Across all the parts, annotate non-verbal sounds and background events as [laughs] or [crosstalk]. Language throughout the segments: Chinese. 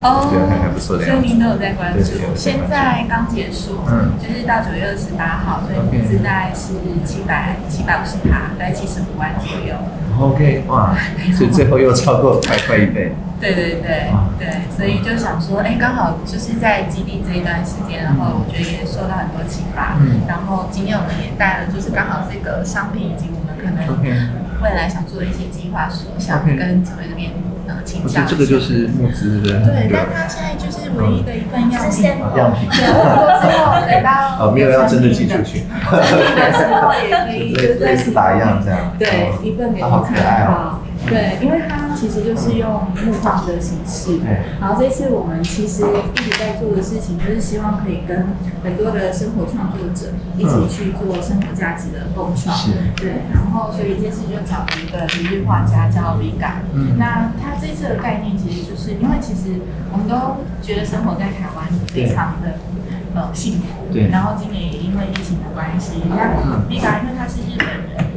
哦，对还还不错的所以您都有在关注。现在刚结束，嗯。就是到九月二十八号，所以资大概是七百七百五十趴，大概七十五万左右。OK，哇，[laughs] 所以最后又超过快快一倍。对对对对，所以就想说，哎，刚好就是在基地这一段时间，然后我觉得也受到很多启发，嗯。然后今天我们也带了，就是刚好这个商品以及我们可能未来想做的一些计划书，想跟成为这边呃请不是教。这个就是募资的对，但他现在就是唯一的一份样品。样品。对，我们之后 [laughs] 没有要真的寄出去。成品的时候也可以，[laughs] 类似打样这样。对哦一份给你好可爱哦。考。对，因为它其实就是用木框的形式。对然后这次我们其实一直在做的事情，就是希望可以跟很多的生活创作者一起去做生活价值的共创。是对，然后所以这次就找了一个一日画家叫 Vega。嗯那他这次的概念其实就是因为其实我们都觉得生活在台湾非常的呃幸福。对然后今年也因为疫情的关系，那嗯 Vega 因为他是日本人。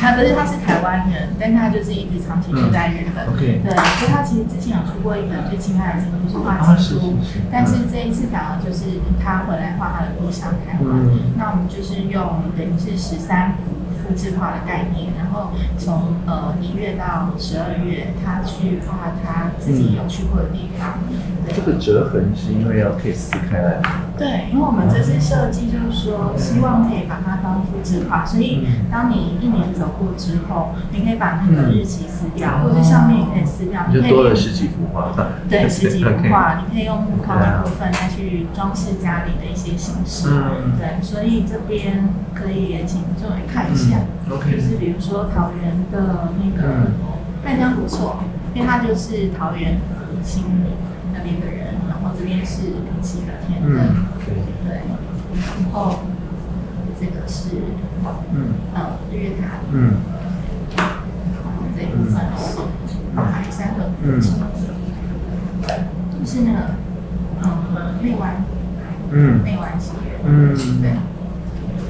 他可是他是台湾人，但他就是一直长期住在日本。嗯，OK 对，所以他其实之前有出过一本《最亲爱的书，就》是画啊是京都，是是但是这一次反而就是他回来画他的故乡台湾。嗯那我们就是用等于是十三幅复制画的概念，然后从呃一月到十二月，他去画他自己有去过的地方。对这个折痕是因为要可以撕开来。对，因为我们这次设计就是说，希望可以把它当复制化，所以当你一年走过之后，你可以把那个日期撕掉，或者上面也可以撕掉，你就可以多了十几幅画。对十几幅画，[laughs] 你可以用木框的部分再去装饰家里的一些形式。嗯对，所以这边可以也请众位看一下，就是比如说桃园的那个嗯。淡江不错，因为他就是桃园新那边的人，然后这边是平溪的天的。嗯，对，对，然后这个是嗯。呃日月潭，嗯。然后这一部分是海山的嗯。就是那个呃内湾嗯。内湾系列，嗯。对，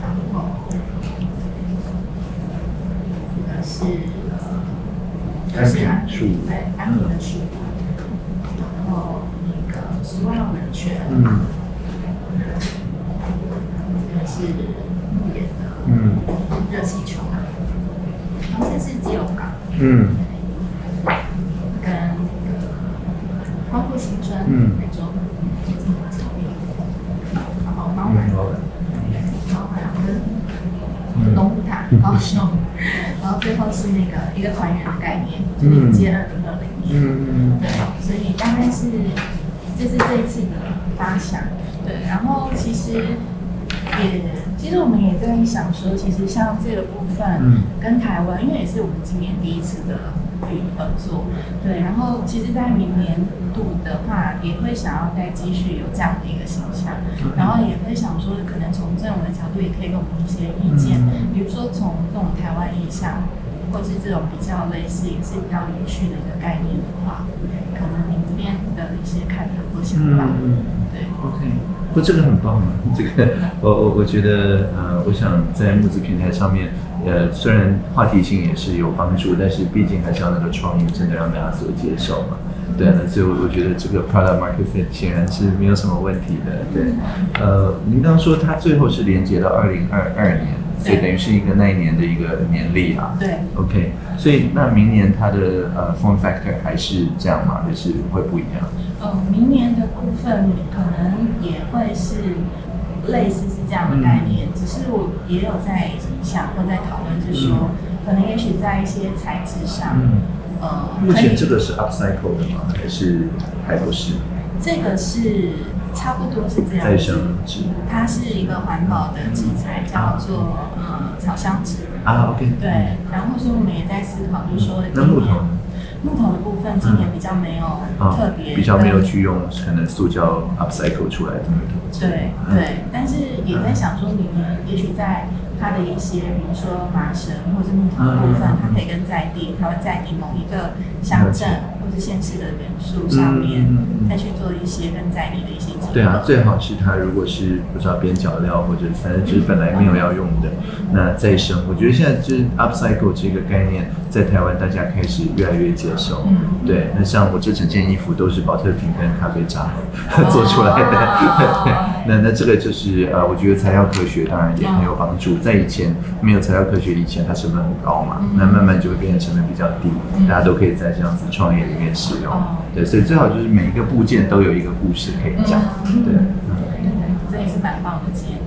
然后这个是呃就是安平树对安平的树，然后那个苏澳冷泉，嗯。这个是牧野的。嗯。热气球，然后这是基隆港，嗯。跟那个光复新村，嗯。那种最近的草地，然后猫板，嗯，好的。猫板跟龙虎塔、高雄，然后最后是那个一个团圆的概念，就迎接二零二零年。嗯对，所以大概是这是这一次的发想。对，然后其实也，其实我们也在想说，其实像这个部分，嗯跟台湾，因为也是我们今年第一次的合作，对，然后其实，在明年度的话，也会想要再继续有这样的一个形象，然后也会想说，可能从政府的角度，也可以给我们一些意见，嗯。比如说从这种台湾意象。或是这种比较类似也是比较有趣的一个概念的话，可能您这边的一些看法或想法，嗯。对，OK，不，这个很棒啊！这个 [laughs] 我我我觉得呃，我想在募资平台上面，呃，虽然话题性也是有帮助，但是毕竟还是要那个创意真的让大家所接受嘛。对啊，所以我我觉得这个 product market fit 显然是没有什么问题的。对，呃，您刚刚说它最后是连接到二零二二年，所以等于是一个那一年的一个年历啊。对，OK，所以那明年它的呃 form factor 还是这样吗？还是会不一样？呃，明年的部分可能也会是类似是这样的概念，只是我也有在想或在讨论，是说、可能也许在一些材质上，嗯呃，目前这个是 upcycle 的吗？还是还不是这个是差不多是这样子再生纸它是一个环保的纸材，叫做呃草香纸。啊？OK，对，然后所以我们也在思考，就是说那木头呢？木头的部分今年比较没有啊特别、比较没有去用可能塑胶 upcycle 出来的木头。对嗯对，但是也在想说，你们也许在它的一些，比如说麻绳或者木头的部分嗯，它可以跟在地，它会在地某一个乡镇或者县市的元素上面再去做一些些更在地的一些。对啊，最好是它如果是不知道边角料或者反正就是本来没有要用的，那再生。我觉得现在就是 upcycle 这个概念，在台湾大家开始越来越接受。嗯对，那像我这整件衣服都是保特瓶跟咖啡渣 [laughs] 做出来的。哦 [laughs] 那那这个就是呃，我觉得材料科学当然也很有帮助。在以前没有材料科学以前，它成本很高嘛，那慢慢就会变成成本比较低，大家都可以在这样子创业里面使用哦。对，所以最好就是每一个部件都有一个故事可以讲。对，嗯这也是蛮棒的建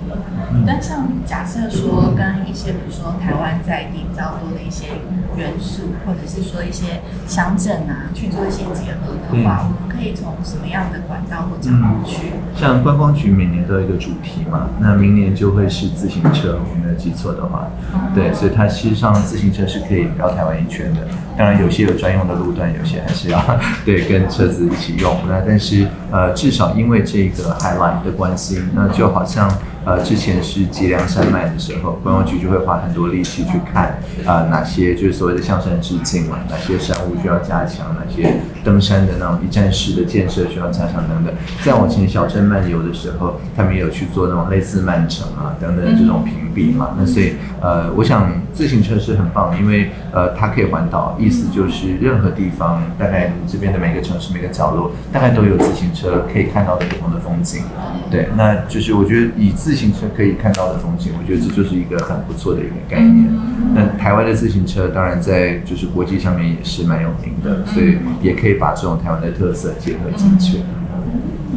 议。但像假设说跟一些比如说台湾在地比较多的一些元素，或者是说一些乡镇啊去做一些结合的话，我们可以从什么样的管道或角度去？像观光局每年都有一个主题嘛，那明年就会是自行车，我没有记错的话，对，所以它其实上自行车是可以绕台湾一圈的。当然有些有专用的路段，有些还是要 [laughs] 对跟车子一起用。那但是呃，至少因为这个 highlight 的关系，那就好像呃之前是脊梁山脉的时候，观光局就会花很多力气去看啊、哪些就是所谓的向山致敬嘛，哪些山屋需要加强，哪些登山的那种一站式的建设需要加强等等。再往前小镇漫游的时候，他们也有去做那种类似慢城啊等等这种评比嘛。那所以呃，我想自行车是很棒，因为呃它可以环岛，意思就是任何地方，大概你这边的每个城市每个角落，大概都有自行车可以看到的不同的风景。对，那就是我觉得以自行车可以看到的风景，我觉得这就是一个很不错的一个概念。那台湾的自行车当然在就是国际上面也是蛮有名的，所以也可以把这种台湾的特色结合进去。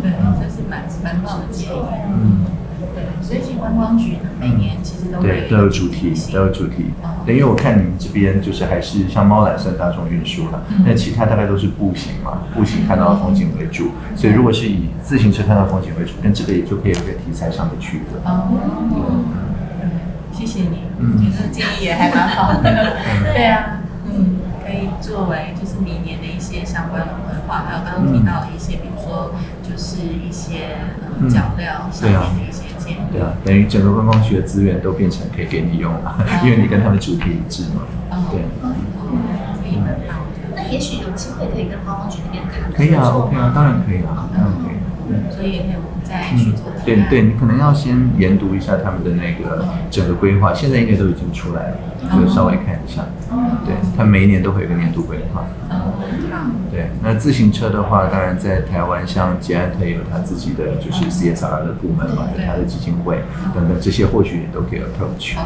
对，这是蛮蛮棒的建议。嗯，对，所以其实观光局呢，每年其实都会对，都有主题，都有主题。对，因为我看你们这边就是还是像猫缆算大众运输了，但其他大概都是步行嘛，步行看到的风景为主。所以如果是以自行车看到的风景为主，跟这个也就可以有一个题材上的区隔。哦，谢谢你，嗯你这个建议也还蛮好的。[laughs] 对啊，嗯，可以作为就是明年的一些相关的规划，还有刚刚提到的一些，比如说就是一些呃嗯脚料上面的一些建议。对啊，等于整个观光区的资源都变成可以给你用了，[laughs] 因为你跟他们主题一致嘛。对，哦，这也蛮棒的。那也许有机会可以跟观光局那边谈可以啊，OK 啊，当然可以啊，当然可以。对所以也可以我们再去做提案。对对，你可能要先研读一下他们的那个整个规划，现在应该都已经出来了，就稍微看一下。对，他每一年都会有个年度规划。嗯，好。对，那自行车的话，当然在台湾，像捷安特也有他自己的就是 CSR 的部门嘛，有他的基金会等等，这些或许也都可以 approach。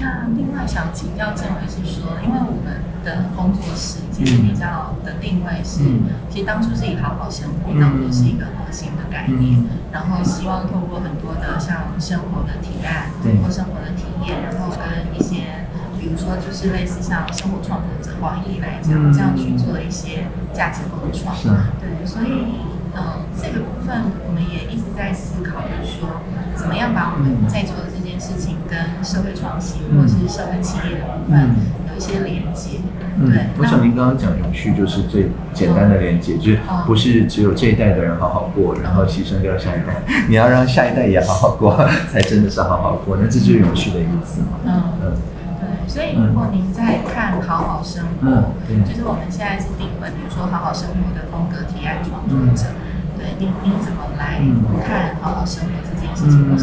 那另外想请教郑伟是说，因为我们的工作室其实比较的定位是，嗯。其实当初是以好好生活当做是一个核心的概念，嗯。然后希望透过很多的像生活的提案对。或生活的体验，然后跟一些。比如说，就是类似像生活创作者黄奕来讲，嗯这样去做一些价值共创。对，所以呃，这个部分我们也一直在思考，就是说怎么样把我们在做的这件事情跟社会创新、嗯。或是社会企业的部分嗯有一些连接。嗯对，，我想您刚刚讲永续就是最简单的连接，就是不是只有这一代的人好好过，然后牺牲掉下一代，你要让下一代也好好过，才真的是好好过，那这就是永续的意思嘛。嗯嗯，对，所以如果您在看好好生活，嗯就是我们现在是定位，比如说好好生活的风格提案创作者，对，您您怎么来嗯看好好生活这件事情？为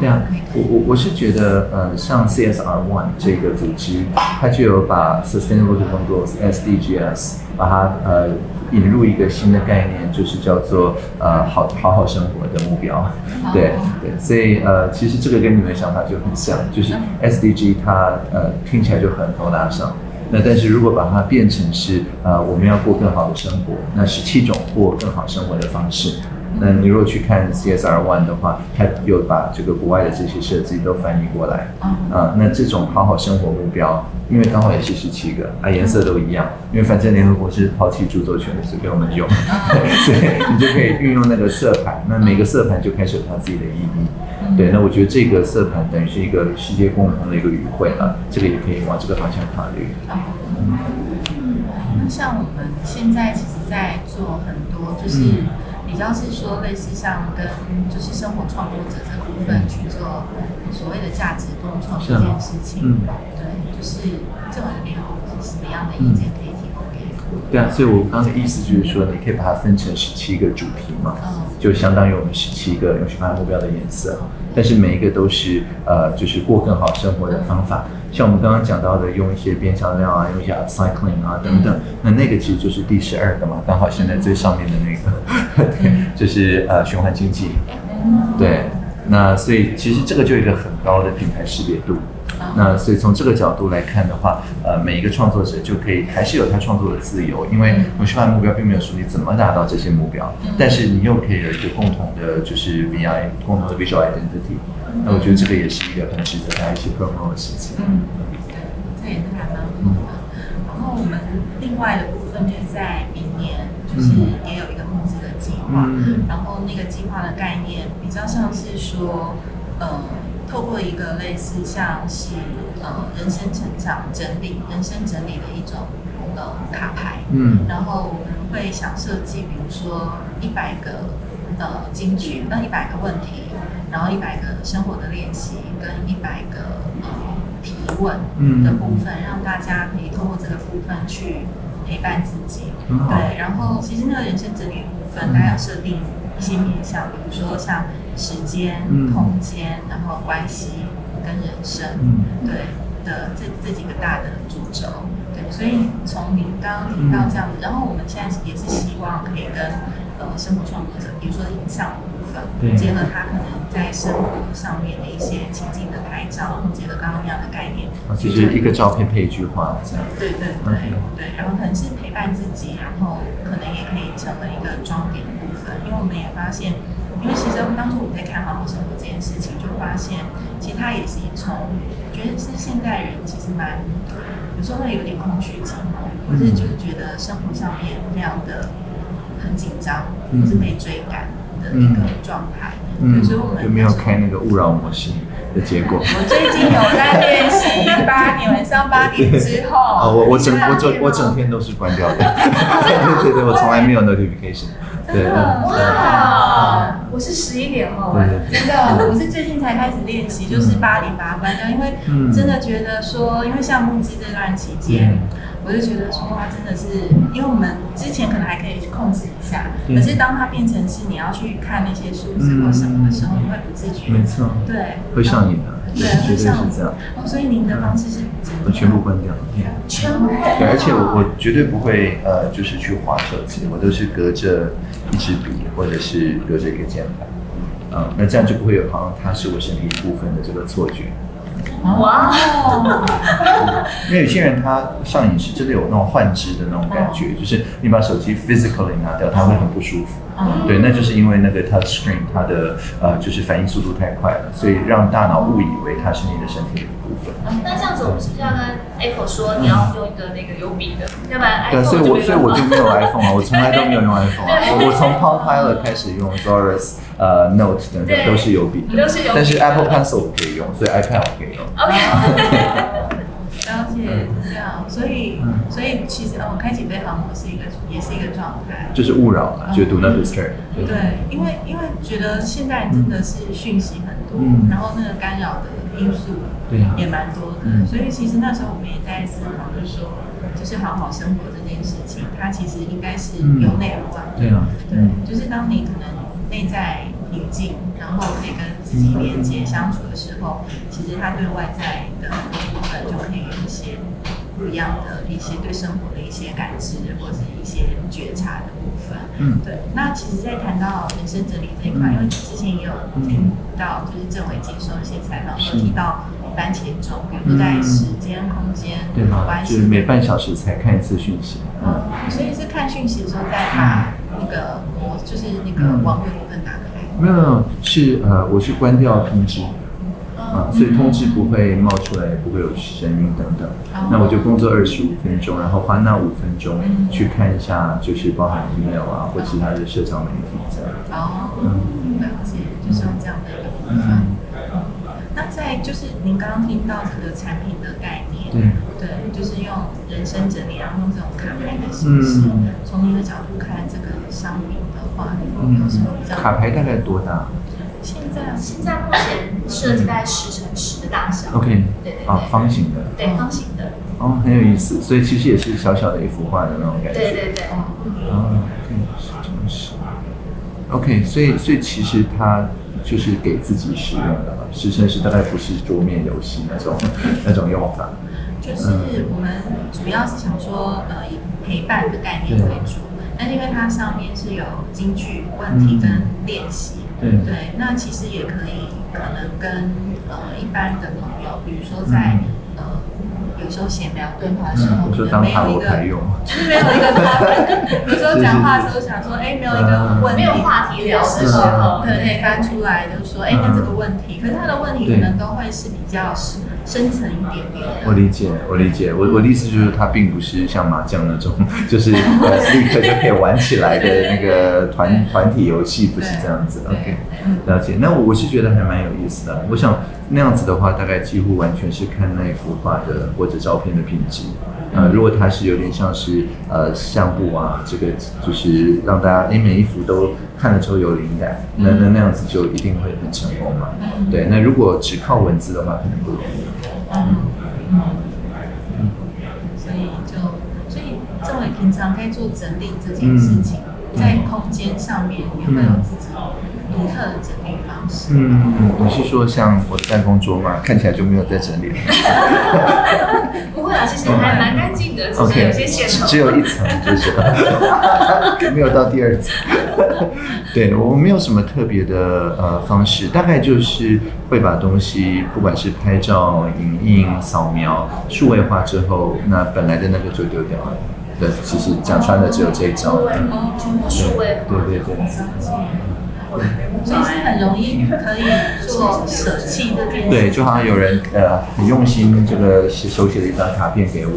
对啊，我我我是觉得，呃，像 CSR One 这个组织，它就有把 Sustainable Development Goals SDGs 把它呃引入一个新的概念，就是叫做呃好好好生活的目标。对对，所以呃其实这个跟你们的想法就很像，就是 SDG 它呃听起来就很高大上。那但是如果把它变成是呃我们要过更好的生活，那十七种过更好生活的方式。那你如果去看 CSR One 的话，它有把这个国外的这些设计都翻译过来。啊、那这种好好生活目标，因为刚好也是十七个，啊，颜色都一样，因为反正联合国是抛弃著作权的，随便我们用，[laughs] 所以你就可以运用那个色盘，那每个色盘就开始有它自己的意义。对，那我觉得这个色盘等于是一个世界共同的一个语汇了，这个也可以往这个方向考虑。那像我们现在其实，在做很多就是比较是说类似像跟就是生活创作者这部分去做所谓的价值共创这件事情。嗯对，就是这种里面有什么样的意见可以提供给？对啊，所以我刚刚的意思就是说，你可以把它分成十七个主题嘛，嗯就相当于我们十七个永续发展目标的颜色，但是每一个都是呃，就是过更好生活的方法。像我们刚刚讲到的，用一些边香料啊，用一些 upcycling 啊等等，那那个其实就是第十二个嘛，刚好现在最上面的那个，[laughs] 对，就是呃循环经济，对。那所以其实这个就有一个很高的品牌识别度。那所以从这个角度来看的话，呃，每一个创作者就可以还是有他创作的自由，因为永续发展目标并没有说你怎么达到这些目标，但是你又可以有一个共同的，就是 VI 共同的 visual identity。那我觉得这个也是一个很值得大家一起 promote 的事情。嗯，对，这也太蛮好的。然后我们另外的部分就是在明年，就是也有一个募资的计划，嗯然后那个计划的概念比较像是说，呃，透过一个类似像是呃人生成长整理、人生整理的一种呃卡牌，嗯然后我们会想设计，比如说一百个呃金句，那一百个问题，然后一百个生活的练习，跟一百个呃提问的部分，让大家可以通过这个部分去陪伴自己。对，然后其实那个人生整理部分，大家要设定一些面向，比如说像时间、嗯。空间，然后关系跟人生。嗯。对的这这几个大的主轴，对，所以从您刚刚提到这样子，然后我们现在也是希望可以跟呃生活创作者，比如说影像的部分对，结合他可能在生活上面的一些情境的拍照，结合刚刚那样的概念啊，，就是一个照片配一句话这样。对对对对，然后可能是陪伴自己，然后可能也可以成为一个装点的部分，因为我们也发现，因为其实当初我们在看好好生活这件事情，就发现其实它也是一种，觉得是现代人其实蛮有时候会有点空虚寂寞，或是就是觉得生活上面非常的很紧张，嗯。或是被追赶的一个状态，嗯，对所以我们就没有开那个勿扰模式的结果。我最近有在练习 [laughs] 八点晚上八点之后，哦，我我整我整我整天都是关掉的，[laughs] 对对对，我从来没有 notification，对，嗯哇，我是十一点后哎，真的，我是最近才开始练习，就是八点把它关掉，因为嗯。真的觉得说，因为像募资这段期间嗯，我就觉得说哇，真的是，因为我们之前可能还可以去控制一下，嗯可是当它变成是你要去看那些数字或什么的时候，你会不自觉，没错，对，会上瘾的，对，绝对是这样，哦，所以您的方式是怎么我全部关掉。全部对，而且我我绝对不会呃，就是去划手机，我都是隔着一支笔或者是隔着一个键盘，嗯，那这样就不会有好像它是我身体一部分的这个错觉。哇，因为有些人他上瘾是真的有那种幻肢的那种感觉，就是你把手机 physically 拿掉，他会很不舒服。嗯对，那就是因为那个 touch screen 它的呃就是反应速度太快了，所以让大脑误以为它是你的身体的一部分。那这样子我们是不是要跟 Apple 说你要用一个那个有笔的，要不然对，iPhone 所以我所以我就就没有 iPhone 啊，我从来都没有用 iPhone 啊。[laughs] 我我从 Palm Pilot 开始用 Doris 呃 Note 等等都是有笔的，都是有笔但是 Apple Pencil 我可以用，所以 iPad 我可以用。OK，[laughs] 了解是这样，所以嗯。所以其实呃，开启飞行模是一个也是一个状态。就是勿扰嘛，就 Do Not Disturb。对，因为因为觉得现在真的是讯息很多，嗯。然后那个干扰的因素对啊。也蛮多的，嗯。所以其实那时候我们也在思考，就是说，就是好好生活这件事情，它其实应该是由内而外。对啊，对嗯，就是当你可能内在平静，然后可以跟自己连接相处的时候，其实他对外在的部分就可以有一些不一样的一些对生活的一些感知，或者是一些觉察的部分。嗯对。那其实，在谈到人生整理这一块，因为之前也有听到，就是政委接受一些采访，是有提到番茄钟，比如说在时间、空间对吗？关系就是每半小时才看一次讯息。嗯，嗯，所以是看讯息的时候再把那个模，就是那个网络部分打开。没有没有，是呃，我是关掉通知。啊，所以通知不会冒出来，不会有声音等等。那我就工作二十五分钟，然后花那五分钟去看一下，就是包含 email 啊或其他的社交媒体这样。哦，嗯了解，就是用这样的一个部分。那在就是您刚刚听到这个产品的概念，对对，就是用人生整理，然后用这种卡牌的形式嗯，从您的角度看这个商品的话，嗯有什么比较？卡牌大概多大现在现在目前设计在十乘十的大小？OK，对对对啊，方形的。对方形的，哦，很有意思，所以其实也是小小的一幅画的那种感觉。对对对，哦，对，是真是。OK，所以所以其实它就是给自己使用的，十乘十大概不是桌面游戏那种 [laughs] 那种用法。就是我们主要是想说，呃，以陪伴的概念为主，但是因为它上面是有京剧问题跟练习，对。对，那其实也可以可能跟呃一般的朋友，比如说在、呃有时候闲聊对话的时候，嗯，我说当塔没有一个罗牌用。就是没有一个 topic，有时候讲话的时候想说，哎，没有一个 [laughs] 问，没有话题聊的时候，对，可以翻出来，就是说，哎，那这个问题，可是他的问题可能都会是比较深深层一点点的。我理解，我理解，我我的意思就是，它并不是像麻将那种，就是呃立刻就可以玩起来的那个团团体游戏，不是这样子。OK，了解。那我我是觉得还蛮有意思的。我想那样子的话，大概几乎完全是看那幅画的或者照片的品质。呃，如果它是有点像是呃相簿啊，这个就是让大家哎每一幅都看了之后有灵感，那那那样子就一定会很成功嘛。对，那如果只靠文字的话，可能不容易。嗯嗯嗯，所以就所以政委平常在做整理这件事情，在空间上面有没有自己独特的整理方式。嗯，嗯你是说像我的办公桌吗？看起来就没有在整理。[laughs] 不会啊，其实还蛮干净的，只是 OK，有些线头。只有一层，就是 [laughs] 没有到第二层。对我没有什么特别的呃方式，大概就是会把东西，不管是拍照、影印、扫描、数位化之后，那本来的那个就丢掉了。对，其实讲穿了只有这一招。数位化。对对对。所以是很容易可以做舍弃这件事。对，就好像有人呃很用心，这个写手写了一张卡片给我，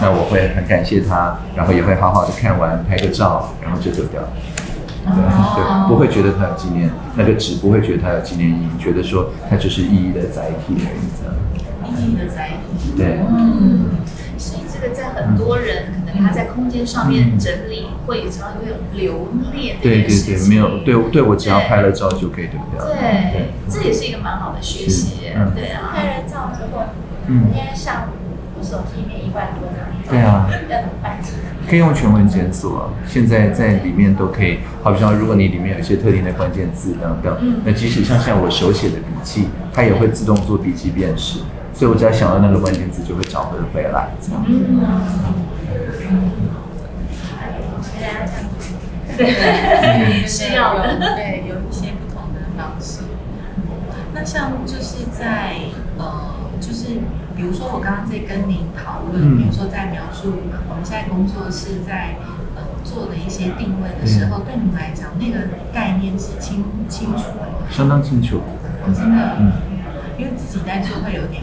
那我会很感谢他，然后也会好好的看完，拍个照，然后就走掉。对对，不会觉得它有纪念，那个纸不会觉得它有纪念意义，觉得说它就是意义的载体而已。意义的载体。对，嗯，个在很多人可能他在空间上面整理，会常常会有留恋的对对对，件事情。没有对对我只要拍了照就可以丢掉。对，对这也是一个蛮好的学习嗯。对啊，拍了照之后，嗯今天上午我手机里面一万多张，对啊，要怎么办？可以用全文检索啊，现在在里面都可以。好比说，如果你里面有一些特定的关键字等等，那即使像像我手写的笔记，它也会自动做笔记辨识，所以我只要想到那个关键字，就会找回回来。这样。原来这样子。对，是要的。对，有一些不同的方式。那像就是在呃，就是比如说我刚刚在跟您讨论，嗯比如说在描述我们现在工作是在呃做的一些定位的时候，对你们来讲，那个概念是清清楚的吗？相当清楚。我真的，嗯因为自己在做会有点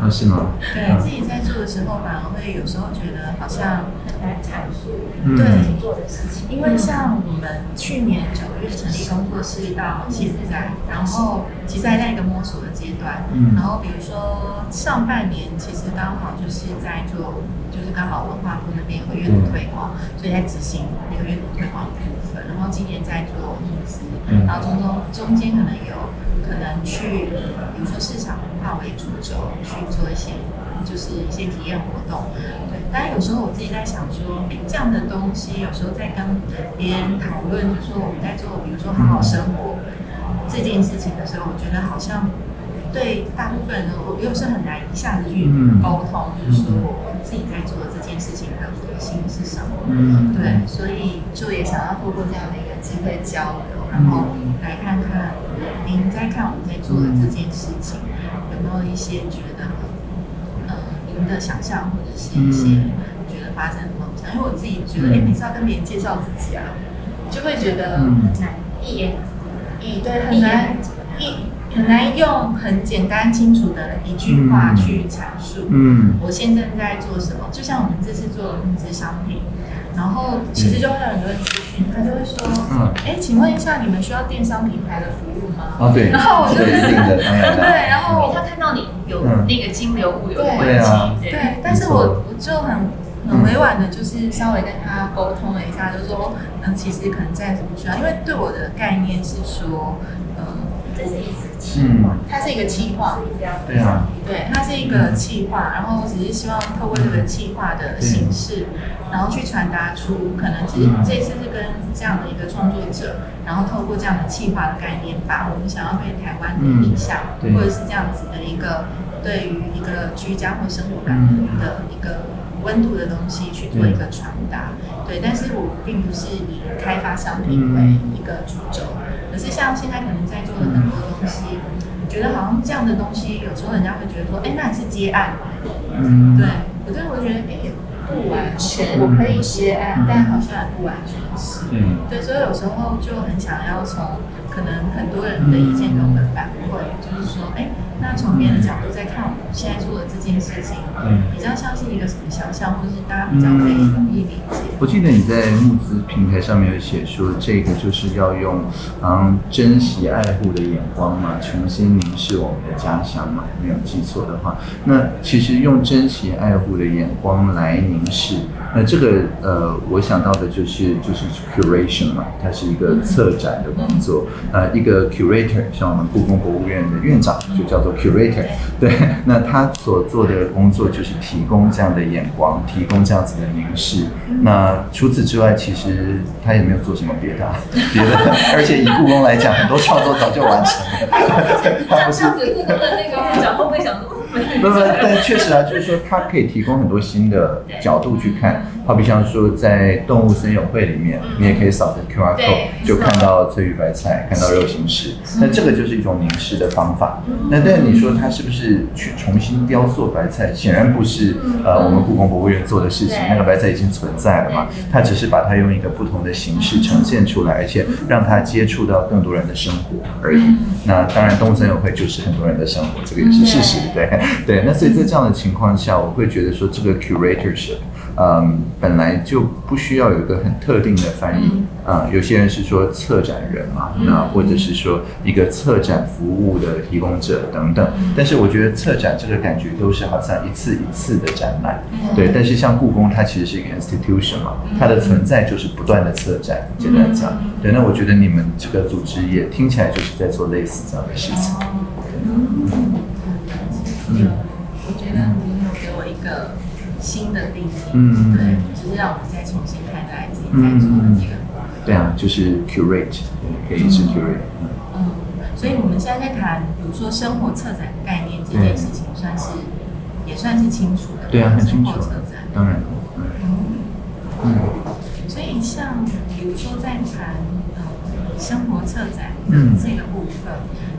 啊，是吗？对自己在做的时候，反而会有时候觉得好像很难阐述嗯对自己做的事情。因为像我们去年九月成立工作室到现在，然后其实还在一个摸索的阶段。嗯然后比如说上半年其实刚好就是在做，就是刚好文化部那边有个阅读推广，所以在执行那个阅读推广部分。然后今年在做募资，嗯然后中中中间可能有可能去比如说市场文化为主轴去做一些就是一些体验活动，对。但有时候我自己在想说，哎，这样的东西有时候在跟别人讨论，就说我们在做，比如说好好生活这件事情的时候，我觉得好像对大部分人，我又是很难一下子去嗯沟通，就是说我自己在做的这件事情的核心是什么。嗯。对，所以就也想要透过这样的一个机会交流，然后来看看您在看我们在做的这件事情，有没有一些觉得，呃，您的想象或者是一些觉得发展的方向？因为我自己觉得，哎、每次要跟别人介绍自己啊，就会觉得，很难一言以对很难一很难用很简单清楚的一句话嗯。去阐述。嗯。我现在在做什么？就像我们这次做募资商品，然后其实就会有很多人咨询，他就会说，嗯哎、请问一下，你们需要电商品牌的服务吗？哦对，然后我就 [laughs] 对，然后他看到你有那个金流物流关系，对，但是我我就很很委婉的，就是稍微跟他沟通了一下，就说，嗯，其实可能暂时不需要，因为对我的概念是说，嗯，这是一次气嗯，它是一个企划，对啊，对，它是一个企划，然后只是希望透过这个企划的形式，然后去传达出可能其实这次是跟这样的一个创作者，然后透过这样的企划的概念，把我们想要对台湾的印象，嗯或者是这样子的一个对于一个居家或生活感嗯。的一个温度的东西去做一个传达。对，但是我并不是以开发商品为一个主轴，可是像现在可能在做的很多东西。觉得好像这样的东西，有时候人家会觉得说，哎，那你是接案对，我就会觉得，哎，不完全，我可以接案，但好像也不完全是。嗯，对，所以有时候就很想要从可能很多人的意见跟我们反馈，就是说，哎，那从别人的角度在看我们现在做的这件事情，嗯。比较像是一个什么想象，或者是大家比较可以容易理解。我记得你在募资平台上面有写说，这个就是要用嗯珍惜爱护的眼光嘛，重新凝视我们的家乡嘛，没有记错的话，那其实用珍惜爱护的眼光来凝视，那这个呃，我想到的就是就是 curation 嘛，它是一个策展的工作，呃，一个 curator 像我们故宫博物院的院长就叫做 curator，对，[laughs] 那他所做的工作就是提供这样的眼光，提供这样子的凝视。那除此之外，其实他也没有做什么别的、啊，别的，[laughs] 而且以故宫来讲，很多创作早就完成了，[laughs] 他不是故宫的那个会长会不会想说，不不，但确实啊，就是说它可以提供很多新的角度去看，好比像说在动物森友会里面，你也可以扫着 QR code 就看到翠玉白菜，看到肉形石，那这个就是一种凝视的方法。那但你说它是不是去重新雕塑白菜？显然不是，呃，我们故宫博物院做的事情，那个白菜已经存在了嘛，它只是把它用一个不同的形式呈现出来，而且让它接触到更多人的生活而已。那当然，动物森友会就是很多人的生活，这个也是事实，对对。那所以在这样的情况下，我会觉得说，这个 curatorship，嗯，本来就不需要有一个很特定的翻译啊、有些人是说策展人嘛，那或者是说一个策展服务的提供者等等。但是我觉得策展这个感觉都是好像一次一次的展览，对。但是像故宫，它其实是一个 institution 嘛，它的存在就是不断的策展。简单讲，对。那我觉得你们这个组织也听起来就是在做类似这样的事情。嗯，我觉得你有给我一个新的定义，嗯对，就是让我们再重新看待自己在做的这个。对啊，就是 curate，可以是 curate。嗯嗯，所以我们现在在谈，比如说生活策展概念这件事情，算是也算是清楚的。对啊，很清楚生活策展。当然，嗯嗯所以像比如说在谈呃生活策展这个部分，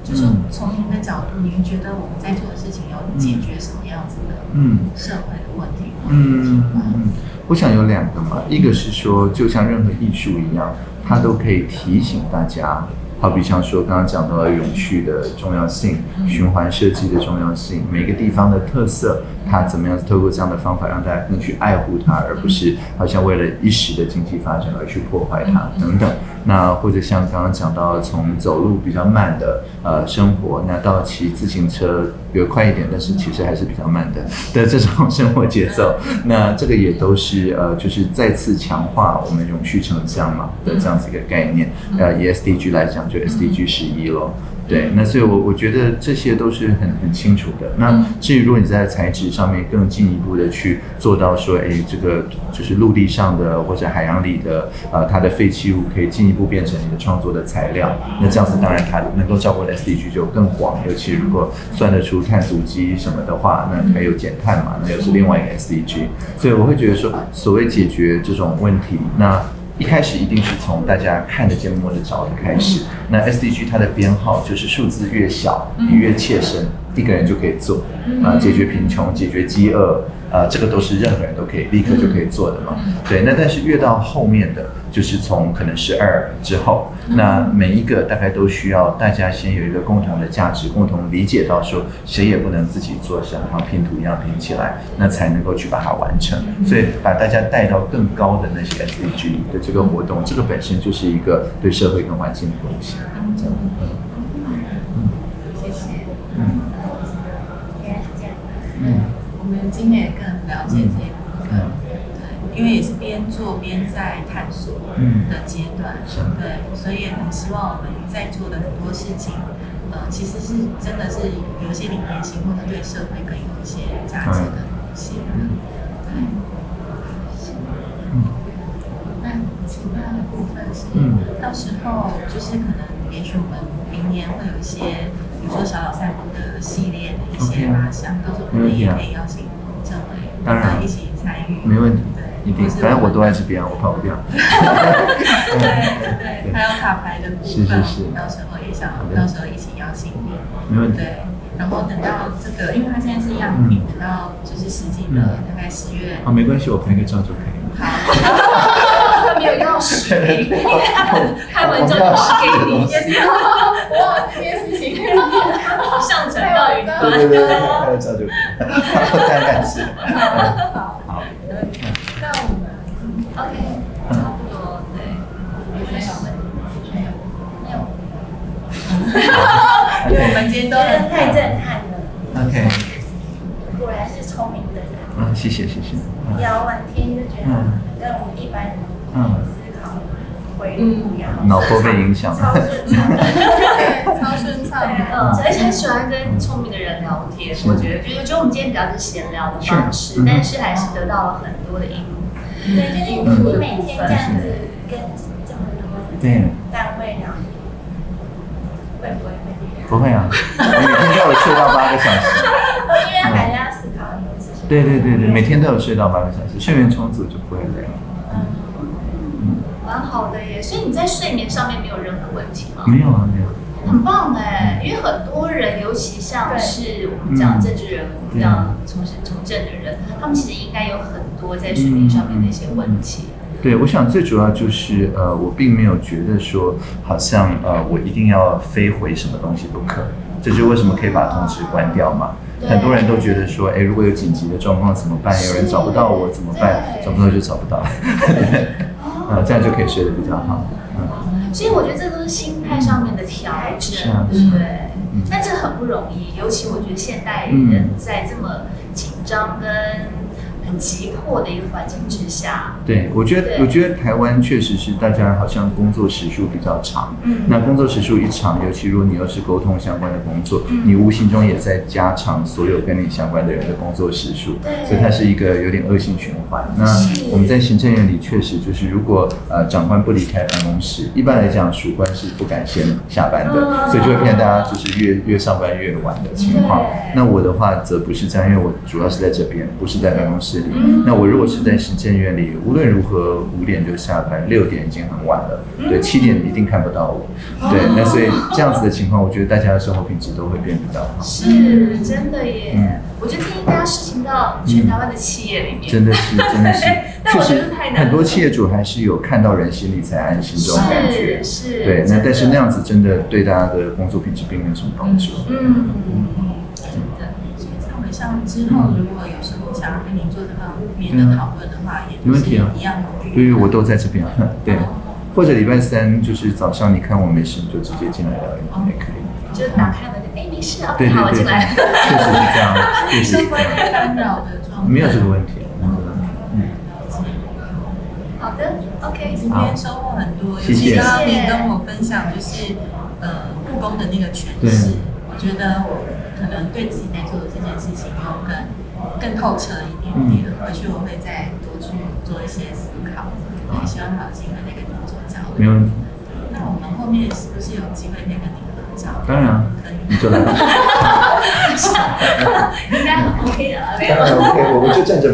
就是从您的角度，您觉得我们在做的事情要解决什么样子的嗯社会的问题或问题嗯吗？嗯，我想有两个嘛，一个是说，就像任何艺术一样，它都可以提醒大家。好比像说刚刚讲到的永续的重要性、循环设计的重要性，每个地方的特色，它怎么样透过这样的方法让大家更去爱护它，而不是好像为了一时的经济发展而去破坏它等等。那或者像刚刚讲到，从走路比较慢的呃生活，那到骑自行车比较快一点，但是其实还是比较慢的 [laughs] 的这种生活节奏，那这个也都是呃，就是再次强化我们永续城乡嘛的这样子一个概念。呃，以 SDG 来讲，就 SDG 十一咯。对，那所以我，我觉得这些都是很很清楚的。那至于如果你在材质上面更进一步的去做到说，哎，这个就是陆地上的或者海洋里的，呃，它的废弃物可以进一步变成你的创作的材料，那这样子当然它能够照顾的 SDG 就更广。尤其如果算得出碳足迹什么的话，那还有减碳嘛，那又是另外一个 SDG。所以我会觉得说，所谓解决这种问题，那一开始一定是从大家看得见摸得着的开始。那 SDG 它的编号就是数字越小，你越切身，一个人就可以做啊、解决贫穷，解决饥饿。啊，这个都是任何人都可以立刻就可以做的嘛。对，那但是越到后面的，就是从可能十二之后，那每一个大概都需要大家先有一个共同的价值，共同理解到说，谁也不能自己做，像像拼图一样拼起来，那才能够去把它完成。所以把大家带到更高的那些 SDG 的这个活动，这个本身就是一个对社会跟环境的贡献。这样，嗯谢谢。嗯原来是这样。嗯我们今天也更了解这一部分，嗯。对，因为也是边做边在探索嗯的阶段，是对，所以也很希望我们在做的很多事情，呃，其实是真的是有一些理念性，或者对社会更有一些价值的东西。对。嗯那其他的部分是，嗯。到时候就是可能，也许我们明年会有一些，比如说小老散步的系列的一些发想，到时候我们也可以邀请当然一起参与，没问题对，一定，反正我都在这边，我跑不掉。[laughs] 对对，还有卡牌的部分，是是是。到时候也想到时候一起邀请你，没问题。对，然后等到这个，因为它现在是样品，等到就是实际的嗯。大概十月，好，没关系，我拍个照就可以了。他没有要视频，[laughs] [laughs] 开完之后就是给你，也是我忘了这件事情，上传到云端。对对对，拍个照就。好，那我们 OK，差不多对，没有问题，没有，没有。因为我们今天都太震撼了，OK，果然是聪明的人。嗯，谢谢谢谢。嗯聊完天就觉得嗯跟我们一般人嗯回路不一样，脑波被影响超了。顺畅。[laughs] 对超顺畅嗯，而且很喜欢跟聪明的人聊天。我觉得，觉得，就我们今天比较是闲聊的方式是，嗯但是还是得到了很多的 input。对，就是你每天这样子跟这么多对，单位聊天，会不会会累？不会啊，每天都有睡到八个小时。[laughs] 因为还要思考很多事情。对对对对，每天都有睡到八个小时，睡眠充足就不会累。蛮好的耶，所以你在睡眠上面没有任何问题吗？没有啊，没有。很棒哎，因为很多人，尤其像是我们讲政治人物这样从事从政的人，他们其实应该有很多在睡眠上面的一些问题。对，我想最主要就是呃，我并没有觉得说好像呃，我一定要飞回什么东西不可。这就是为什么可以把通知关掉嘛。很多人都觉得说，哎，如果有紧急的状况怎么办？有人找不到我怎么办？找不到就找不到，[laughs] [laughs] 呃，这样就可以睡得比较好。嗯，所以我觉得这都是心态上面的调整，对不对嗯？但这很不容易，尤其我觉得现代嗯人在这么紧张跟很急迫的一个环境之下，对，我觉得我觉得台湾确实是大家好像工作时数比较长。嗯。那工作时数一长，尤其如果你又是沟通相关的工作，嗯。你无形中也在加长所有跟你相关的人的工作时数，对。所以它是一个有点恶性循环。那我们在行政院里确实就是，如果呃长官不离开办公室，一般来讲属官是不敢先下班的，嗯。所以就会骗大家就是越越上班越晚的情况。那我的话则不是这样，因为我主要是在这边，不是在办公室里。嗯那我如果是在行政院里，无论如何五点就下班，六点已经很晚了，对，七点一定看不到我。对，那所以这样子的情况，我觉得大家的生活品质都会变比较好。是真的耶。嗯我觉得这应该要实行到全台湾的企业里面。真的是，真的是，[laughs] 但我觉得太难很多企业主还是有看到人心里才安心这种感觉。是是，对，那但是那样子真的对大家的工作品质并没有什么帮助。嗯，之后，如果有什么想要跟您做这方面的讨论的话，也没问题啊一样有因为我都在这边，[laughs] 对。或者礼拜三就是早上，你看我没事，你就直接进来聊也可以。就打开门就哎没事啊，对对对，好我进来。确实是这样，确实是这样。干扰的状态，没有这个问题，没有这个问题。嗯，好的，OK，今天收获很多，谢谢尤其刚刚你跟我分享就是呃故宫的那个诠对释，我觉得我可能对自己在做的这件事情有更更透彻一点点，回去我会再多去做一些思考，也希望还有机会再跟你做交流。没问题。那我们后面是不是有机会可以跟你合照？当然啊可以。你就来吧。[laughs] 应该很 OK 的，没有 OK，我们就站着。